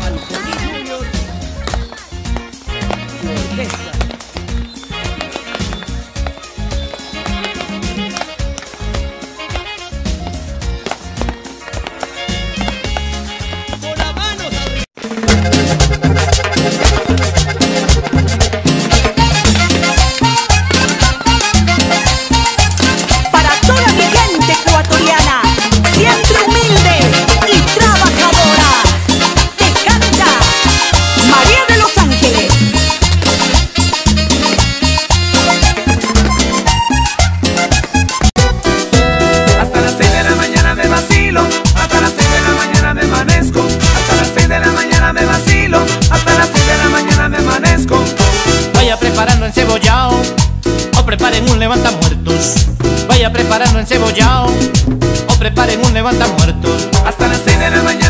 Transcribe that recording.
Malconi Junior y Orquesta. Vaya preparando encebollado o preparen un levanta muertos. Vaya preparando en encebollado o preparen un levanta muertos. Hasta las 6 de la mañana.